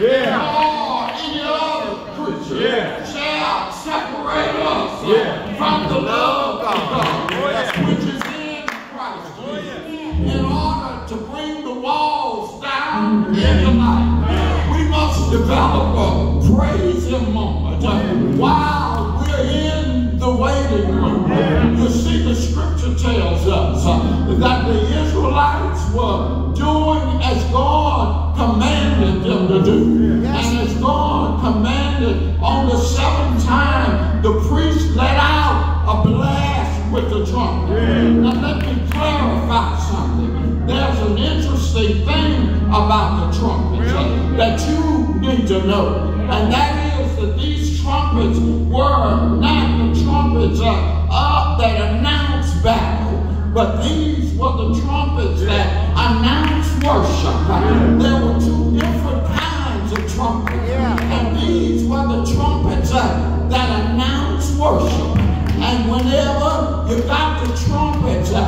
Yeah. Nor any other creature Yeah. shall separate us Yeah. from the love of God, Oh, yeah. which is in Christ Jesus. In order to bring the walls down in your life, we must develop a praise moment uh, while we're in the waiting room. You see, the scripture tells us that the Israelites were doing as God commanded them to do. And as God commanded on the seventh time, the priest let out a blast with the trumpet. Now let me clarify something. There's an interesting thing about the trumpets uh, that you need to know. And that is that these trumpets were not the trumpets uh, uh, that announced battle, but these were the trumpets that announced worship. There were two different kinds of trumpets. And these were the trumpets uh, that announced worship. And whenever you got the trumpets uh,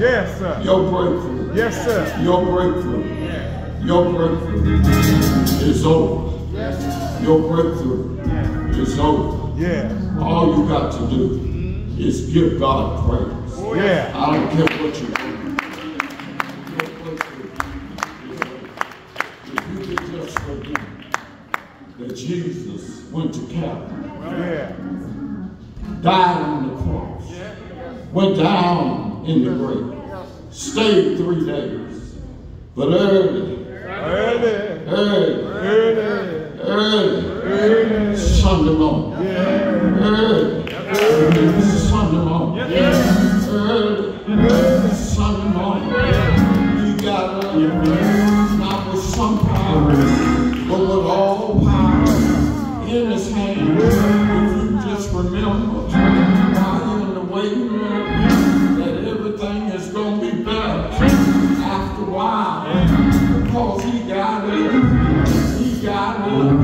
Yes, sir. Your breakthrough. Yes, sir. Your breakthrough. Your breakthrough is over. Yes. Your breakthrough is over. Yeah. All you got to do is give God praise. Oh, Yeah. I don't care what you do. If you could just forget that Jesus went to Calvary, Yeah. died on the cross, went down in the grave. Stayed three days. But early, early, early, early, early, early Sunday morning, early, early Sunday morning, early. Sunday morning, you got up, not with some power, but with all power in his hand. If you just remember, Cause he got me, he got me.